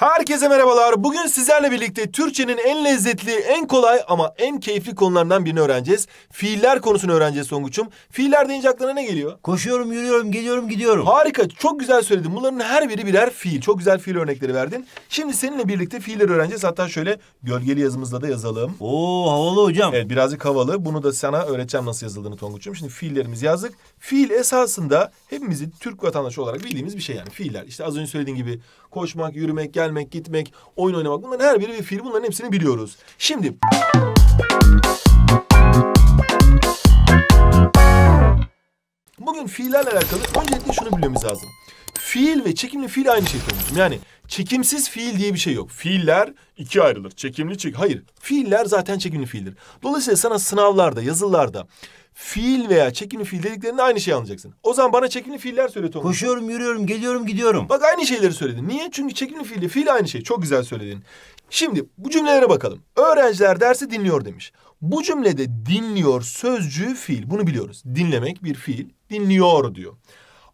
Herkese merhabalar. Bugün sizlerle birlikte Türkçenin en lezzetli, en kolay ama en keyifli konularından birini öğreneceğiz. Fiiller konusunu öğreneceğiz Songuç'um. Fiiller deyince aklına ne geliyor? Koşuyorum, yürüyorum, geliyorum, gidiyorum. Harika, çok güzel söyledin. Bunların her biri birer fiil. Çok güzel fiil örnekleri verdin. Şimdi seninle birlikte fiilleri öğreneceğiz. Hatta şöyle gölgeli yazımızla da yazalım. Oo havalı hocam. Evet birazcık havalı. Bunu da sana öğreteceğim nasıl yazıldığını Tonguç'um. Şimdi fiillerimizi yazdık. Fiil esasında hepimizin Türk vatandaşı olarak bildiğimiz bir şey yani. Fiiller. İşte az önce söylediğin gibi koşmak, yürümek, gelmek, gitmek, oyun oynamak. Bunların her biri bir fiil. Bunların hepsini biliyoruz. Şimdi... Bugün fiillerle alakalı öncelikle şunu bilmemiz lazım. Fiil ve çekimli fiil aynı şey Tonguç'um. Yani çekimsiz fiil diye bir şey yok. Fiiller ikiye ayrılır. Çekimli çek. Hayır. Fiiller zaten çekimli fiildir. Dolayısıyla sana sınavlarda, yazılarda fiil veya çekimli fiil dediklerinde aynı şeyi anlayacaksın. O zaman bana çekimli fiiller söyle Tonguç. Koşuyorum, yürüyorum, geliyorum, gidiyorum. Bak aynı şeyleri söyledin. Niye? Çünkü çekimli fiille fiil aynı şey. Çok güzel söyledin. Şimdi bu cümlelere bakalım. Öğrenciler dersi dinliyor demiş. Bu cümlede dinliyor sözcüğü fiil. Bunu biliyoruz. Dinlemek bir fiil. Dinliyor diyor.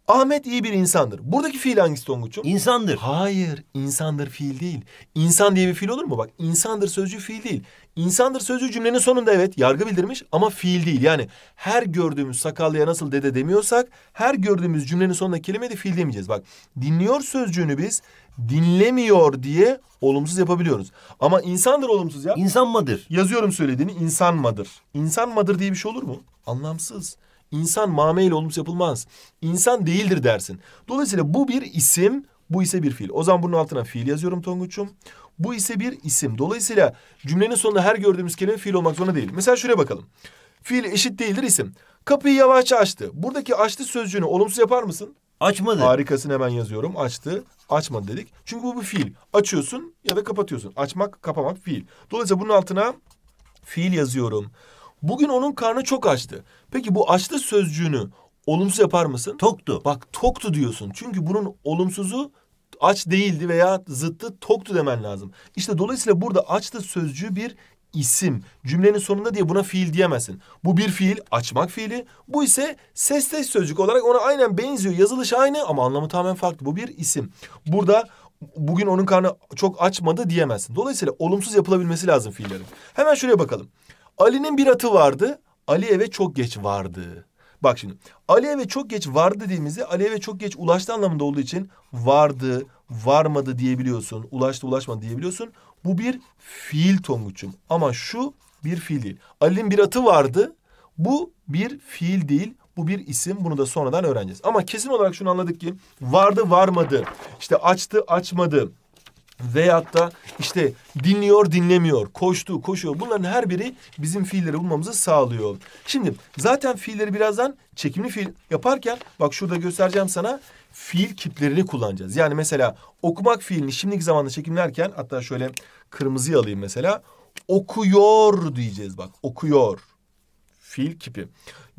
Ahmet iyi bir insandır. Buradaki fiil hangisi Tonguç'um? İnsandır. Hayır, insandır fiil değil. İnsan diye bir fiil olur mu? Bak, insandır sözcüğü fiil değil. İnsandır sözcüğü cümlenin sonunda evet yargı bildirmiş ama fiil değil. Yani her gördüğümüz sakallıya nasıl dede demiyorsak her gördüğümüz cümlenin sonunda kelime de fiil demeyeceğiz. Bak, dinliyor sözcüğünü biz dinlemiyor diye olumsuz yapabiliyoruz. Ama insandır olumsuz ya. İnsan mıdır? Yazıyorum söylediğini insan mıdır? İnsan mıdır diye bir şey olur mu? Anlamsız. İnsan mame ile olumsuz yapılmaz. İnsan değildir dersin. Dolayısıyla bu bir isim, bu ise bir fiil. O zaman bunun altına fiil yazıyorum Tonguç'um. Bu ise bir isim. Dolayısıyla cümlenin sonunda her gördüğümüz kelime fiil olmak zorunda değil. Mesela şuraya bakalım. Fiil eşit değildir isim. Kapıyı yavaşça açtı. Buradaki açtı sözcüğünü olumsuz yapar mısın? Açmadı. Harikasını hemen yazıyorum. Açtı, açmadı dedik. Çünkü bu bir fiil. Açıyorsun ya da kapatıyorsun. Açmak, kapamak fiil. Dolayısıyla bunun altına fiil yazıyorum. Bugün onun karnı çok açtı. Peki bu açtı sözcüğünü olumsuz yapar mısın? Toktu. Bak toktu diyorsun. Çünkü bunun olumsuzu aç değildi veya zıttı toktu demen lazım. İşte dolayısıyla burada açtı sözcüğü bir isim. Cümlenin sonunda diye buna fiil diyemezsin. Bu bir fiil, açmak fiili. Bu ise sesteş sözcük olarak ona aynen benziyor. Yazılış aynı ama anlamı tamamen farklı. Bu bir isim. Burada bugün onun karnı çok açmadı diyemezsin. Dolayısıyla olumsuz yapılabilmesi lazım fiillerin. Hemen şuraya bakalım. Ali'nin bir atı vardı. Ali eve çok geç vardı. Bak şimdi Ali eve çok geç vardı dediğimizde Ali eve çok geç ulaştı anlamında olduğu için vardı, varmadı diyebiliyorsun. Ulaştı, ulaşmadı diyebiliyorsun. Bu bir fiil Tonguç'um. Ama şu bir fiil değil. Ali'nin bir atı vardı. Bu bir fiil değil. Bu bir isim. Bunu da sonradan öğreneceğiz. Ama kesin olarak şunu anladık ki vardı, varmadı. İşte açtı, açmadı Veyahut da işte dinliyor dinlemiyor, koştu koşuyor. Bunların her biri bizim fiilleri bulmamızı sağlıyor. Şimdi zaten fiilleri birazdan çekimli fiil yaparken bak şurada göstereceğim sana fiil kiplerini kullanacağız. Yani mesela okumak fiilini şimdiki zamanda çekimlerken hatta şöyle kırmızıyı alayım mesela. Okuyor diyeceğiz bak okuyor. Fiil kipi.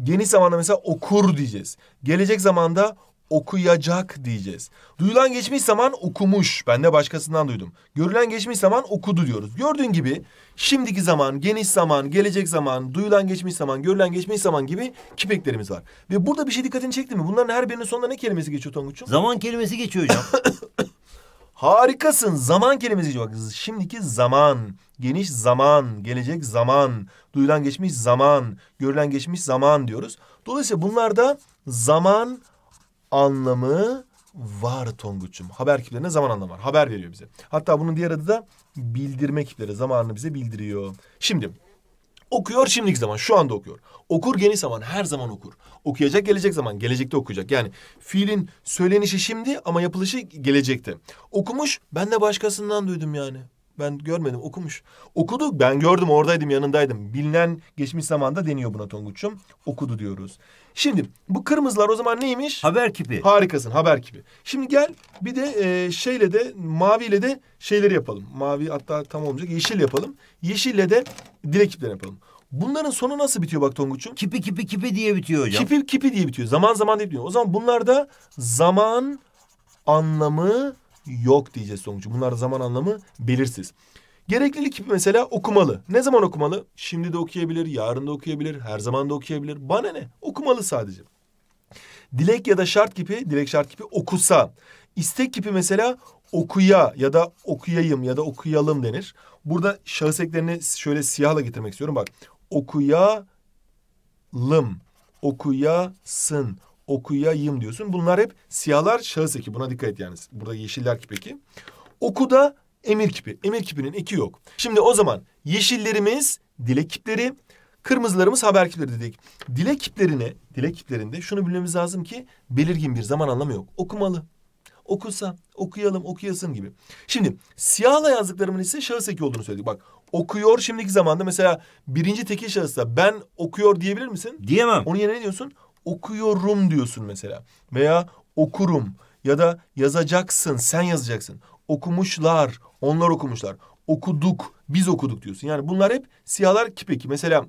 Geniş zamanda mesela okur diyeceğiz. Gelecek zamanda okuyacak diyeceğiz. Duyulan geçmiş zaman okumuş. Ben de başkasından duydum. Görülen geçmiş zaman okudu diyoruz. Gördüğün gibi şimdiki zaman, geniş zaman, gelecek zaman, duyulan geçmiş zaman, görülen geçmiş zaman gibi kipeklerimiz var. Ve burada bir şey dikkatini çekti mi? Bunların her birinin sonunda ne kelimesi geçiyor Tonguç'um? Zaman kelimesi geçiyor hocam. Harikasın. Zaman kelimesi geçiyor. Bak şimdiki zaman, geniş zaman, gelecek zaman, duyulan geçmiş zaman, görülen geçmiş zaman diyoruz. Dolayısıyla bunlarda zaman anlamı var Tonguç'um. Haber kiplerine zaman anlamı var. Haber veriyor bize. Hatta bunun diğer adı da bildirme kipleri. Zamanını bize bildiriyor. Şimdi okuyor şimdiki zaman. Şu anda okuyor. Okur geniş zaman. Her zaman okur. Okuyacak gelecek zaman. Gelecekte okuyacak. Yani fiilin söylenişi şimdi ama yapılışı gelecekte. Okumuş ben de başkasından duydum yani. Ben görmedim okumuş. Okudu ben gördüm oradaydım yanındaydım. Bilinen geçmiş zamanda deniyor buna Tonguç'um. Okudu diyoruz. Şimdi bu kırmızılar o zaman neymiş? Haber kipi. Harikasın haber kipi. Şimdi gel bir de e, şeyle de maviyle de şeyleri yapalım. Mavi hatta tam olmayacak yeşil yapalım. Yeşille de dilek kipleri yapalım. Bunların sonu nasıl bitiyor bak Tonguç'um? Kipi kipi kipi diye bitiyor hocam. Kipi kipi diye bitiyor. Zaman zaman diye bitiyor. O zaman bunlarda zaman anlamı yok diyeceğiz Tonguç'um. Bunlarda zaman anlamı belirsiz. Gereklilik mesela okumalı. Ne zaman okumalı? Şimdi de okuyabilir, yarın da okuyabilir, her zaman da okuyabilir. Bana ne? Okumalı sadece. Dilek ya da şart kipi, dilek şart kipi okusa. İstek kipi mesela okuya ya da okuyayım ya da okuyalım denir. Burada şahıs eklerini şöyle siyahla getirmek istiyorum. Bak okuyalım, okuyasın, okuyayım diyorsun. Bunlar hep siyahlar şahıs eki. Buna dikkat et yani. Burada yeşiller kipi eki. Okuda emir kipi. Emir kipinin eki yok. Şimdi o zaman yeşillerimiz dilek kipleri, kırmızılarımız haber kipleri dedik. Dilek kiplerine, dilek kiplerinde şunu bilmemiz lazım ki belirgin bir zaman anlamı yok. Okumalı, okusa, okuyalım, okuyasın gibi. Şimdi siyahla yazdıklarımın ise şahıs eki olduğunu söyledik. Bak okuyor şimdiki zamanda mesela birinci tekil şahısta ben okuyor diyebilir misin? Diyemem. Onun yerine ne diyorsun? Okuyorum diyorsun mesela. Veya okurum ya da yazacaksın, sen yazacaksın. Okumuşlar, onlar okumuşlar. Okuduk, biz okuduk diyorsun. Yani bunlar hep siyahlar kipeki. Mesela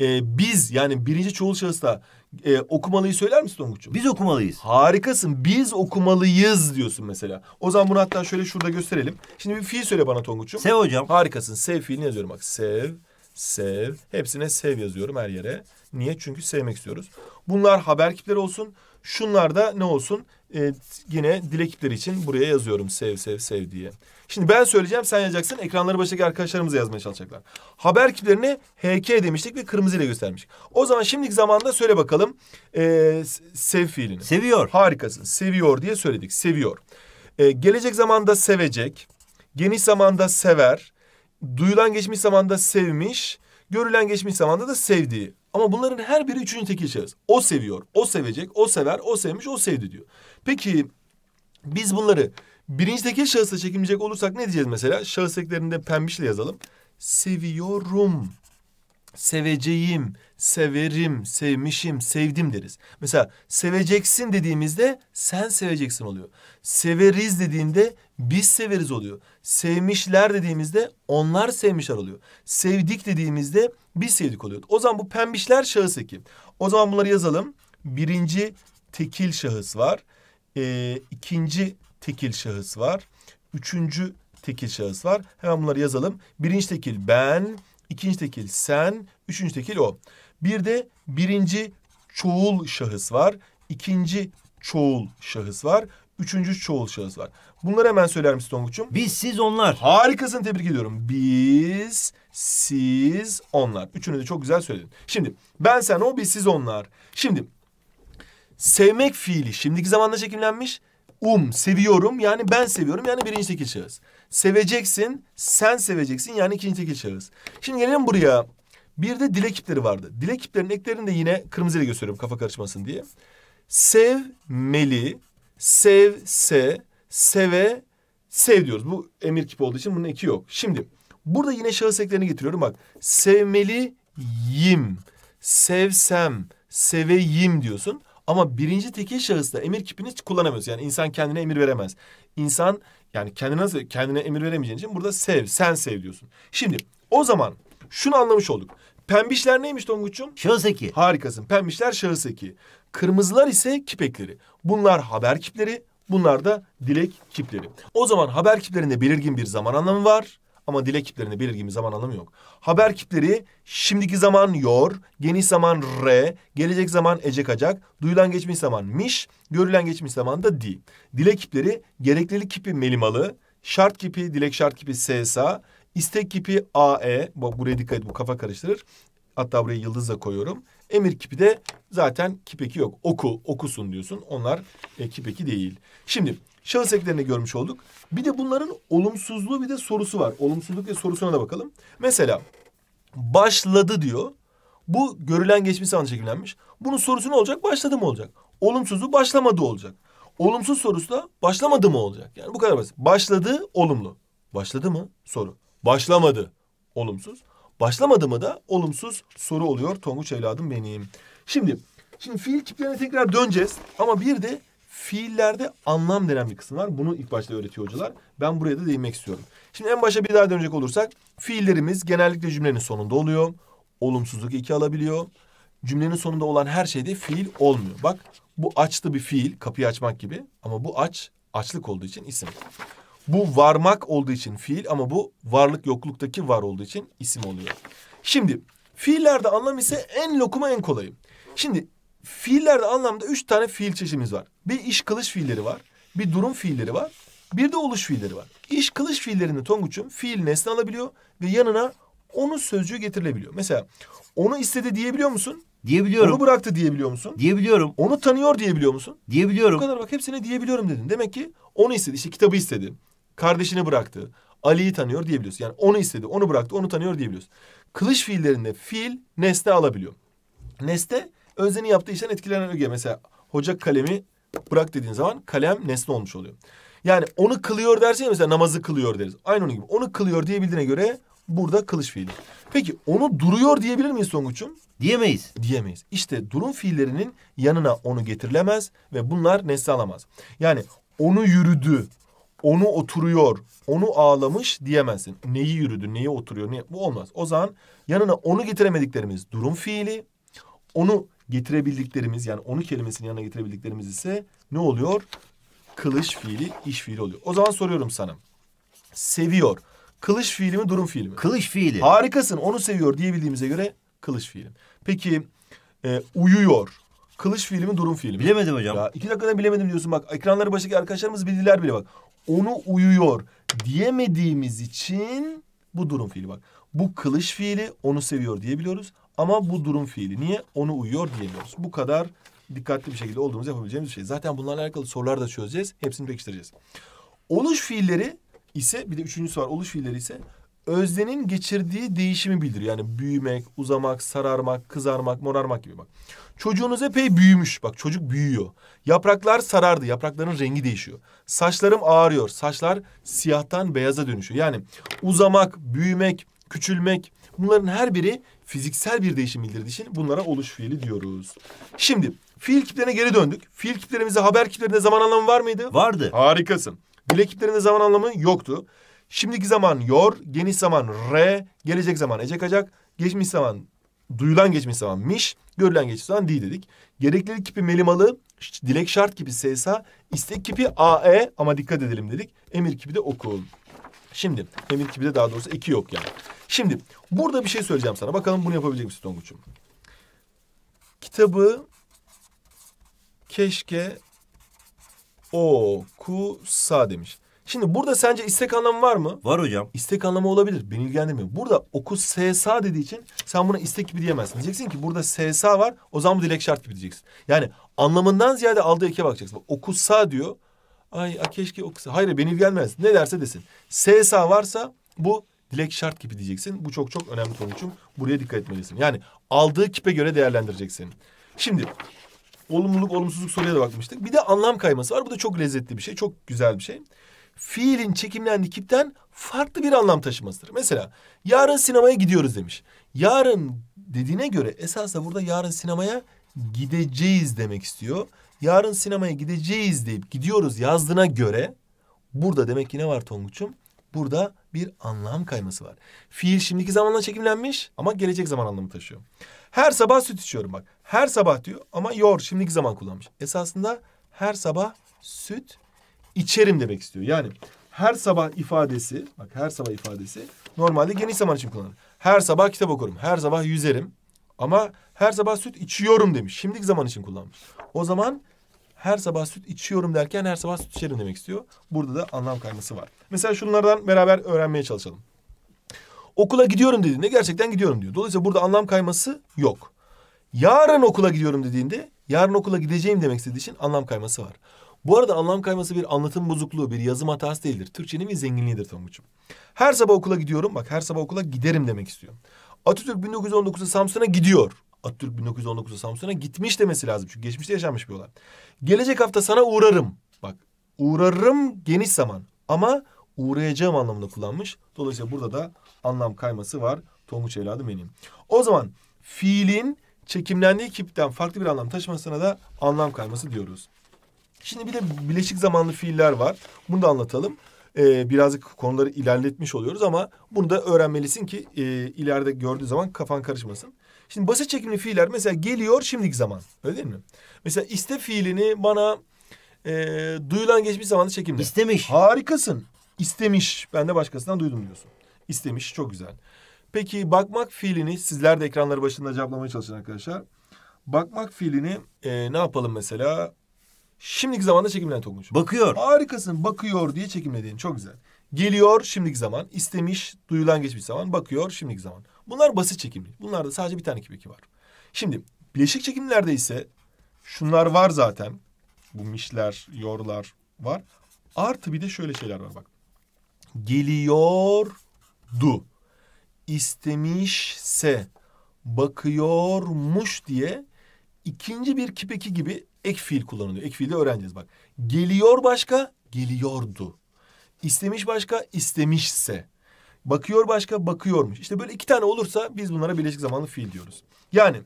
e, biz yani birinci çoğul şahısta e, okumalıyı söyler misin Tonguç'um? Biz okumalıyız. Harikasın. Biz okumalıyız diyorsun mesela. O zaman bunu hatta şöyle şurada gösterelim. Şimdi bir fiil söyle bana Tonguç'um. Sev hocam. Harikasın. Sev fiilini yazıyorum bak. Sev, sev. Hepsine sev yazıyorum her yere. Niye? Çünkü sevmek istiyoruz. Bunlar haber kipleri olsun. Şunlar da ne olsun? Ee, yine dilek kipleri için buraya yazıyorum. Sev, sev, sev diye. Şimdi ben söyleyeceğim sen yazacaksın. Ekranları başındaki arkadaşlarımız da yazmaya çalışacaklar. Haber kiplerine HK demiştik ve kırmızıyla göstermiştik. O zaman şimdiki zamanda söyle bakalım. Ee, sev fiilini. Seviyor. Harikasın. Seviyor diye söyledik. Seviyor. Ee, gelecek zamanda sevecek. Geniş zamanda sever. Duyulan geçmiş zamanda sevmiş. Görülen geçmiş zamanda da sevdiği. Ama bunların her biri üçüncü tekil şahıs. O seviyor, o sevecek, o sever, o sevmiş, o sevdi diyor. Peki biz bunları birinci tekil şahısla çekilmeyecek olursak ne diyeceğiz mesela? Şahıs eklerinde pembişle yazalım. Seviyorum, seveceğim, severim, sevmişim, sevdim deriz. Mesela seveceksin dediğimizde sen seveceksin oluyor. Severiz dediğinde biz severiz oluyor. Sevmişler dediğimizde onlar sevmişler oluyor. Sevdik dediğimizde biz sevdik oluyor. O zaman bu pembişler şahıs eki. O zaman bunları yazalım. Birinci tekil şahıs var. Ee, ikinci tekil şahıs var. Üçüncü tekil şahıs var. Hemen bunları yazalım. Birinci tekil ben, ikinci tekil sen, üçüncü tekil o. Bir de birinci çoğul şahıs var. ikinci çoğul şahıs var. Üçüncü çoğul şahıs var. Bunları hemen söyler misin Tonguç'um? Biz, siz, onlar. Harikasın tebrik ediyorum. Biz, siz, onlar. Üçünü de çok güzel söyledin. Şimdi ben, sen, o, biz, siz, onlar. Şimdi sevmek fiili şimdiki zamanda şekillenmiş. Um, seviyorum yani ben seviyorum yani birinci tekil şahıs. Seveceksin, sen seveceksin yani ikinci tekil şahıs. Şimdi gelelim buraya. Bir de dilek kipleri vardı. Dilek kiplerinin eklerini de yine kırmızıyla gösteriyorum kafa karışmasın diye. Sevmeli, sevse, seve, sev diyoruz. Bu emir kipi olduğu için bunun eki yok. Şimdi burada yine şahıs eklerini getiriyorum bak. Sevmeliyim, sevsem, seveyim diyorsun. Ama birinci tekil şahısta emir kipini kullanamıyorsun. Yani insan kendine emir veremez. İnsan yani kendine nasıl kendine emir veremeyeceğin için burada sev, sen sev diyorsun. Şimdi o zaman şunu anlamış olduk. Pembişler neymiş Tonguç'um? Şahıs eki. Harikasın. Pembişler şahıs eki. Kırmızılar ise kipekleri. Bunlar haber kipleri, bunlar da dilek kipleri. O zaman haber kiplerinde belirgin bir zaman anlamı var. Ama dilek kiplerinde belirgin bir zaman anlamı yok. Haber kipleri şimdiki zaman yor, geniş zaman re, gelecek zaman ecek acak, duyulan geçmiş zaman miş, görülen geçmiş zaman da di. Dilek kipleri gereklilik kipi melimalı, şart kipi dilek şart kipi sesa, istek kipi ae, bak buraya dikkat et bu kafa karıştırır. Hatta buraya yıldızla koyuyorum. Emir kipi de zaten kipeki yok. Oku, okusun diyorsun. Onlar e, kipeki değil. Şimdi şahıs eklerini görmüş olduk. Bir de bunların olumsuzluğu bir de sorusu var. Olumsuzluk ve sorusuna da bakalım. Mesela başladı diyor. Bu görülen geçmiş zaman şekillenmiş. Bunun sorusu ne olacak? Başladı mı olacak? Olumsuzu başlamadı olacak. Olumsuz sorusu da başlamadı mı olacak? Yani bu kadar basit. Başladı olumlu. Başladı mı? Soru. Başlamadı. Olumsuz. Başlamadı mı da olumsuz soru oluyor Tonguç evladım benim. Şimdi şimdi fiil tiplerine tekrar döneceğiz ama bir de fiillerde anlam denen bir kısım var. Bunu ilk başta öğretiyor hocalar. Ben buraya da değinmek istiyorum. Şimdi en başa bir daha dönecek olursak fiillerimiz genellikle cümlenin sonunda oluyor. Olumsuzluk iki alabiliyor. Cümlenin sonunda olan her şeyde fiil olmuyor. Bak bu açtı bir fiil kapıyı açmak gibi ama bu aç açlık olduğu için isim. Bu varmak olduğu için fiil ama bu varlık yokluktaki var olduğu için isim oluyor. Şimdi fiillerde anlam ise en lokuma en kolayı. Şimdi fiillerde anlamda üç tane fiil çeşidimiz var. Bir iş kılış fiilleri var. bir durum fiilleri var. Bir de oluş fiilleri var. İş kılış fiillerinde Tonguç'um fiil nesne alabiliyor ve yanına onu sözcüğü getirilebiliyor. Mesela onu istedi diyebiliyor musun? Diyebiliyorum. Onu bıraktı diyebiliyor musun? Diyebiliyorum. Onu tanıyor diyebiliyor musun? Bu Diyebiliyorum. kadar bak hepsine diyebiliyorum dedin. Demek ki onu istedi. İşte kitabı istedi. Kardeşini bıraktı. Ali'yi tanıyor diyebiliyorsun. Yani onu istedi, onu bıraktı, onu tanıyor diyebiliyorsun. Kılıç fiillerinde fiil nesne alabiliyor. Nesne öznenin yaptığı işten etkilenen öge. Mesela hoca kalemi bırak dediğin zaman kalem nesne olmuş oluyor. Yani onu kılıyor dersin ya mesela namazı kılıyor deriz. Aynı onun gibi. Onu kılıyor diyebildiğine göre burada kılıç fiili. Peki onu duruyor diyebilir miyiz Tonguç'um? Diyemeyiz. diyemeyiz. İşte durum fiillerinin yanına onu getirilemez ve bunlar nesne alamaz. Yani onu yürüdü, onu oturuyor, onu ağlamış diyemezsin. Neyi yürüdü, neyi oturuyor, ne bu olmaz. O zaman yanına onu getiremediklerimiz durum fiili, onu getirebildiklerimiz yani onu kelimesinin yanına getirebildiklerimiz ise ne oluyor? Kılıç fiili, iş fiili oluyor. O zaman soruyorum sana. Seviyor. Kılıç fiili mi, durum fiili mi? Kılıç fiili. Harikasın onu seviyor diyebildiğimize göre kılıç fiili. Peki e, uyuyor. Kılıç fiili mi durum fiili mi? Bilemedim hocam. Ya iki dakikada bilemedim diyorsun bak. Ekranları başındaki arkadaşlarımız bildiler bile bak. Onu uyuyor diyemediğimiz için bu durum fiili bak. Bu kılıç fiili onu seviyor diyebiliyoruz. Ama bu durum fiili. Niye? Onu uyuyor diyemiyoruz. Bu kadar dikkatli bir şekilde olduğumuz yapabileceğimiz bir şey. Zaten bunlarla alakalı sorular da çözeceğiz. Hepsini pekiştireceğiz. Oluş fiilleri ise bir de üçüncüsü var. Oluş fiilleri ise öznenin geçirdiği değişimi bildiriyor. Yani büyümek, uzamak, sararmak, kızarmak, morarmak gibi bak. Çocuğunuz epey büyümüş. Bak çocuk büyüyor. Yapraklar sarardı. Yaprakların rengi değişiyor. Saçlarım ağarıyor. Saçlar siyahtan beyaza dönüşüyor. Yani uzamak, büyümek, küçülmek bunların her biri fiziksel bir değişim bildirdiği için bunlara oluş fiili diyoruz. Şimdi fiil kiplerine geri döndük. Fiil kiplerimizde haber kiplerinde zaman anlamı var mıydı? Vardı. Harikasın. Dil ekiplerinde zaman anlamı yoktu. Şimdiki zaman yor, geniş zaman re, gelecek zaman ecek acak, geçmiş zaman duyulan geçmiş zaman miş, görülen geçmiş zaman di dedik. Gereklilik kipi melimalı, dilek şart kipi sesa, istek kipi ae ama dikkat edelim dedik. Emir kipi de okul. Şimdi emir kipi de daha doğrusu eki yok yani. Şimdi burada bir şey söyleyeceğim sana. Bakalım bunu yapabilecek misin Tonguç'um? Kitabı keşke okusa demiş. Şimdi burada sence istek anlamı var mı? Var hocam. İstek anlamı olabilir. Beni ilgilendirmiyor. Burada oku sesa dediği için sen buna istek gibi diyemezsin. Diyeceksin ki burada sesa var. O zaman bu dilek şart gibi diyeceksin. Yani anlamından ziyade aldığı eke bakacaksın. Bak, okusa diyor. Ay keşke okusa. Hayır beni ilgilenmez. Ne derse desin. Sesa varsa bu dilek şart gibi diyeceksin. Bu çok çok önemli sonuçum. Buraya dikkat etmelisin. Yani aldığı kipe göre değerlendireceksin. Şimdi olumluluk olumsuzluk soruya da bakmıştık. Bir de anlam kayması var. Bu da çok lezzetli bir şey. Çok güzel bir şey. Fiilin çekimlendiği kipten farklı bir anlam taşımasıdır. Mesela yarın sinemaya gidiyoruz demiş. Yarın dediğine göre esasında burada yarın sinemaya gideceğiz demek istiyor. Yarın sinemaya gideceğiz deyip gidiyoruz yazdığına göre burada demek ki ne var Tonguç'um? Burada bir anlam kayması var. Fiil şimdiki zamanla çekimlenmiş ama gelecek zaman anlamı taşıyor. Her sabah süt içiyorum bak. Her sabah diyor ama yor şimdiki zaman kullanmış. Esasında her sabah süt içerim demek istiyor. Yani her sabah ifadesi, bak her sabah ifadesi normalde geniş zaman için kullanılır. Her sabah kitap okurum, her sabah yüzerim ama her sabah süt içiyorum demiş. Şimdiki zaman için kullanmış. O zaman her sabah süt içiyorum derken her sabah süt içerim demek istiyor. Burada da anlam kayması var. Mesela şunlardan beraber öğrenmeye çalışalım. Okula gidiyorum dediğinde gerçekten gidiyorum diyor. Dolayısıyla burada anlam kayması yok. Yarın okula gidiyorum dediğinde yarın okula gideceğim demek istediği için anlam kayması var. Bu arada anlam kayması bir anlatım bozukluğu, bir yazım hatası değildir. Türkçenin bir zenginliğidir Tonguç'um. Her sabah okula gidiyorum. Bak her sabah okula giderim demek istiyor. Atatürk 1919'da Samsun'a gidiyor. Atatürk 1919'da Samsun'a gitmiş demesi lazım. Çünkü geçmişte yaşanmış bir olay. Gelecek hafta sana uğrarım. Bak uğrarım geniş zaman. Ama uğrayacağım anlamında kullanmış. Dolayısıyla burada da anlam kayması var. Tonguç evladım benim. O zaman fiilin çekimlendiği kipten farklı bir anlam taşımasına da anlam kayması diyoruz. Şimdi bir de bileşik zamanlı fiiller var. Bunu da anlatalım. Ee, birazcık konuları ilerletmiş oluyoruz ama bunu da öğrenmelisin ki e, ileride gördüğü zaman kafan karışmasın. Şimdi basit çekimli fiiller mesela geliyor şimdiki zaman. Öyle değil mi? Mesela iste fiilini bana e, duyulan geçmiş zamanda çekimle. İstemiş. Harikasın. İstemiş. Ben de başkasından duydum diyorsun. İstemiş. Çok güzel. Peki bakmak fiilini sizler de ekranları başında cevaplamaya çalışın arkadaşlar. Bakmak fiilini e, ne yapalım mesela? Şimdiki zamanda çekimleyen Tonguç. Bakıyor. Harikasın. Bakıyor diye çekimlediğin. Çok güzel. Geliyor şimdiki zaman. istemiş, duyulan geçmiş zaman. Bakıyor şimdiki zaman. Bunlar basit çekimli. Bunlarda sadece bir tane kipeki var. Şimdi bileşik çekimlerde ise şunlar var zaten. Bu mişler, yorlar var. Artı bir de şöyle şeyler var bak. Geliyordu. İstemişse bakıyormuş diye ikinci bir kipeki gibi ek fiil kullanılıyor. Ek fiilde öğreneceğiz bak. Geliyor başka, geliyordu. İstemiş başka, istemişse. Bakıyor başka, bakıyormuş. İşte böyle iki tane olursa biz bunlara birleşik zamanlı fiil diyoruz. Yani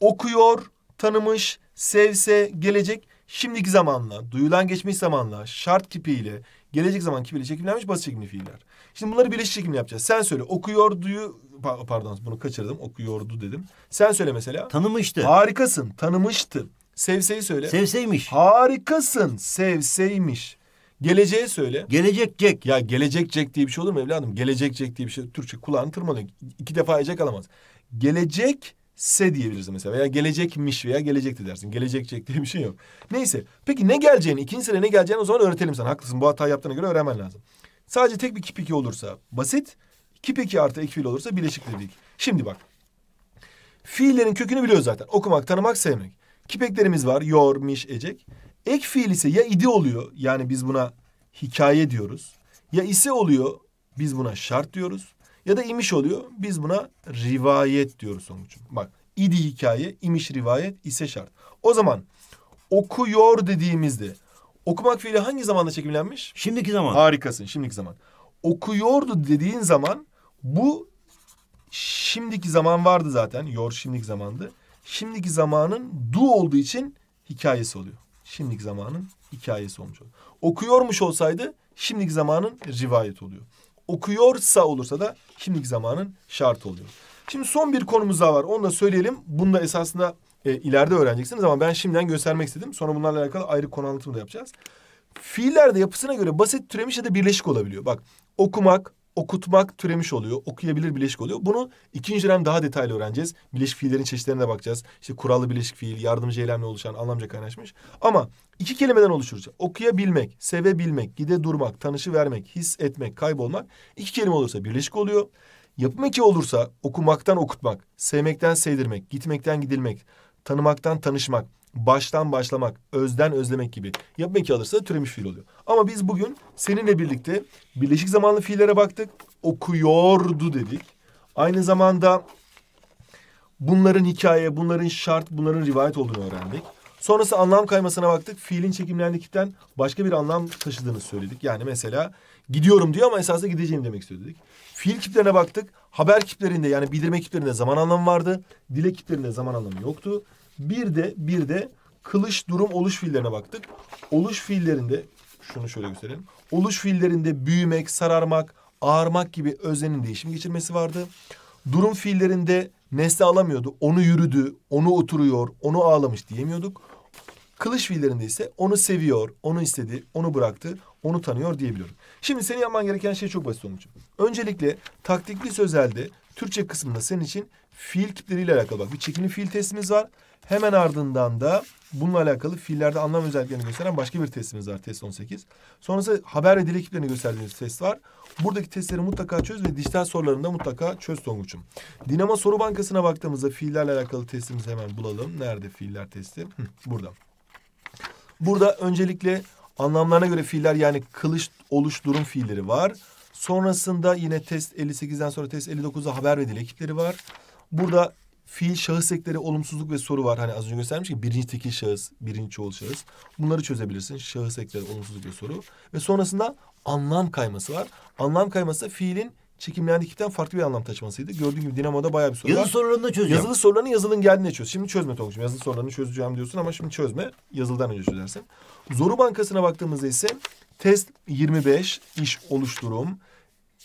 okuyor, tanımış, sevse, gelecek, şimdiki zamanla, duyulan geçmiş zamanla, şart kipiyle, gelecek zaman kipiyle çekimlenmiş basit çekimli fiiller. Şimdi bunları birleşik çekimle yapacağız. Sen söyle, okuyorduyu, pa- pardon bunu kaçırdım, okuyordu dedim. Sen söyle mesela. Tanımıştı. Harikasın, tanımıştı. Sevseyi söyle. Sevseymiş. Harikasın, sevseymiş. Geleceğe söyle. Gelecek Jack. Ya gelecek Jack diye bir şey olur mu evladım? Gelecek Jack diye bir şey Türkçe kulağını tırmalıyor. İki defa ecek alamaz. Gelecek se diyebilirsin mesela veya gelecekmiş veya gelecekti dersin. Gelecek Jack diye bir şey yok. Neyse. Peki ne geleceğini, ikinci sıra ne geleceğini o zaman öğretelim sana. Haklısın bu hatayı yaptığına göre öğrenmen lazım. Sadece tek bir kipiki olursa basit, kipiki artı ek fiil olursa bileşik dedik. Şimdi bak. Fiillerin kökünü biliyoruz zaten. Okumak, tanımak, sevmek. Kipeklerimiz var. Yor, miş, ecek. Ek fiil ise ya idi oluyor. Yani biz buna hikaye diyoruz. Ya ise oluyor. Biz buna şart diyoruz. Ya da imiş oluyor. Biz buna rivayet diyoruz sonuçta. Bak idi hikaye, imiş rivayet, ise şart. O zaman okuyor dediğimizde okumak fiili hangi zamanda çekimlenmiş? Şimdiki zaman. Harikasın şimdiki zaman. Okuyordu dediğin zaman bu şimdiki zaman vardı zaten. Yor şimdiki zamandı. Şimdiki zamanın du olduğu için hikayesi oluyor. Şimdiki zamanın hikayesi olmuş oluyor. Okuyormuş olsaydı şimdiki zamanın rivayet oluyor. Okuyorsa olursa da şimdiki zamanın şart oluyor. Şimdi son bir konumuz daha var. Onu da söyleyelim. Bunu da esasında e, ileride öğreneceksiniz ama ben şimdiden göstermek istedim. Sonra bunlarla alakalı ayrı konu anlatımı da yapacağız. Fiiller de yapısına göre basit türemiş ya da birleşik olabiliyor. Bak okumak, okutmak türemiş oluyor. Okuyabilir birleşik oluyor. Bunu ikinci dönem daha detaylı öğreneceğiz. Birleşik fiillerin çeşitlerine bakacağız. İşte kurallı birleşik fiil, yardımcı eylemle oluşan, anlamca kaynaşmış. Ama iki kelimeden oluşur. Okuyabilmek, sevebilmek, gide durmak, tanışı vermek, his etmek, kaybolmak. iki kelime olursa birleşik oluyor. Yapım eki olursa okumaktan okutmak, sevmekten sevdirmek, gitmekten gidilmek, tanımaktan tanışmak, baştan başlamak, özden özlemek gibi yapım eki alırsa da türemiş fiil oluyor. Ama biz bugün seninle birlikte birleşik zamanlı fiillere baktık. Okuyordu dedik. Aynı zamanda bunların hikaye, bunların şart, bunların rivayet olduğunu öğrendik. Sonrası anlam kaymasına baktık. Fiilin çekimlendikten başka bir anlam taşıdığını söyledik. Yani mesela gidiyorum diyor ama esasında gideceğim demek istiyor dedik. Fiil kiplerine baktık. Haber kiplerinde yani bildirme kiplerinde zaman anlamı vardı. Dile kiplerinde zaman anlamı yoktu. Bir de bir de kılış, durum, oluş fiillerine baktık. Oluş fiillerinde şunu şöyle gösterelim. Oluş fiillerinde büyümek, sararmak, ağarmak gibi öznenin değişim geçirmesi vardı. Durum fiillerinde nesne alamıyordu. Onu yürüdü, onu oturuyor, onu ağlamış diyemiyorduk. Kılıç fiillerinde ise onu seviyor, onu istedi, onu bıraktı, onu tanıyor diyebiliyorum. Şimdi senin yapman gereken şey çok basit sonuç. Öncelikle taktikli sözelde Türkçe kısmında senin için fiil tipleriyle alakalı bak bir çekimli fiil testimiz var. Hemen ardından da bununla alakalı fiillerde anlam özelliklerini gösteren başka bir testimiz var test 18. Sonrası haber ve dil ekiplerini gösterdiğimiz test var. Buradaki testleri mutlaka çöz ve dijital sorularını da mutlaka çöz Tonguç'um. Dinamo Soru Bankası'na baktığımızda fiillerle alakalı testimizi hemen bulalım. Nerede fiiller testi? Burada. Burada öncelikle anlamlarına göre fiiller yani kılıç, oluş, durum fiilleri var. Sonrasında yine test 58'den sonra test 59'da haber ve dil ekipleri var. Burada fiil şahıs ekleri olumsuzluk ve soru var. Hani az önce göstermiş ki birinci tekil şahıs, birinci çoğul şahıs. Bunları çözebilirsin. Şahıs ekleri olumsuzluk ve soru. Ve sonrasında anlam kayması var. Anlam kayması fiilin çekimlendikten farklı bir anlam taşımasıydı. Gördüğün gibi Dinamo'da bayağı bir soru Yazı var. sorularını da çözeceğim. Yazılı sorularını yazılın geldiğinde çöz. Şimdi çözme Tonguç'um. Yazılı sorularını çözeceğim diyorsun ama şimdi çözme. Yazılıdan önce çözersin. Zoru Bankası'na baktığımızda ise test 25 iş oluşturum.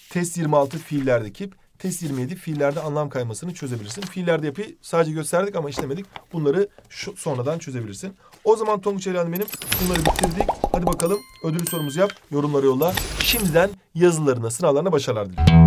Test 26 fiillerdeki test 27 fiillerde anlam kaymasını çözebilirsin. Fiillerde yapıyı sadece gösterdik ama işlemedik. Bunları şu, sonradan çözebilirsin. O zaman Tonguç Elhan benim bunları bitirdik. Hadi bakalım ödülü sorumuzu yap. Yorumları yolla. Şimdiden yazılarına, sınavlarına başarılar dilerim.